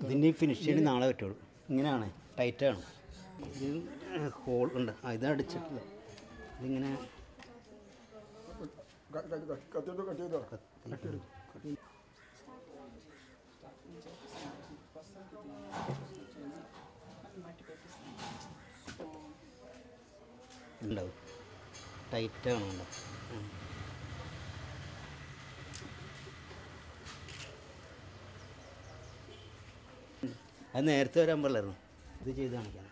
ഇതിന്റെ ചെയ്യണി നാളെ പറ്റുള്ളൂ ഇങ്ങനെയാണ് ടൈറ്റാണ് ഇത് ഹോൾ ഉണ്ട് ഇത് അടിച്ചിട്ടില്ല ഇതിങ്ങനെ ഉണ്ടാവും ടൈറ്റാണ് ഉണ്ടാവും അത് നേരത്തെ വരാൻ പാടില്ലായിരുന്നു ഇത് ചെയ്ത് കാണിക്കാം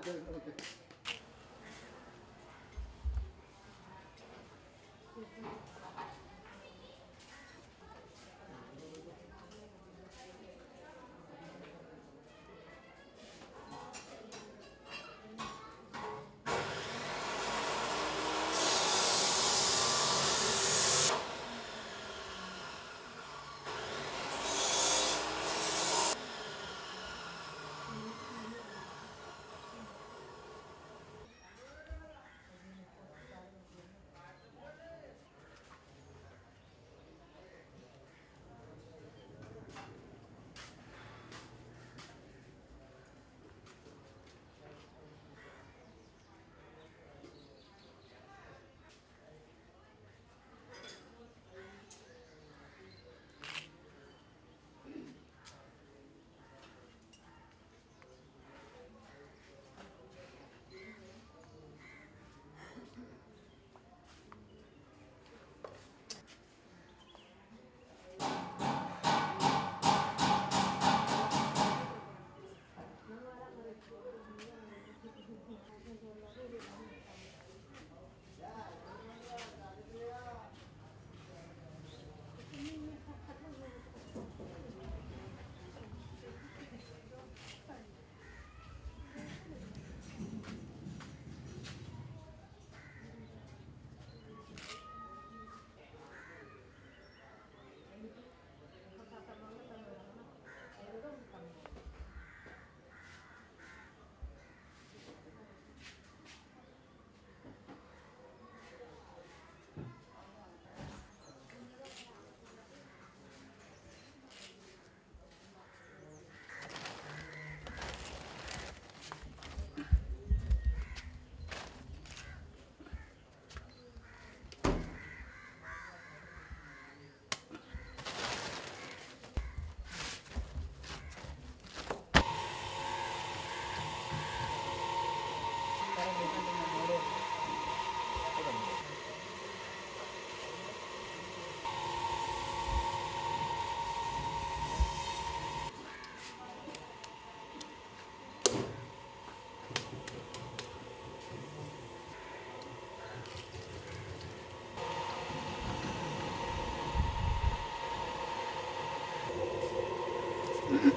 Thank.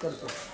そうそ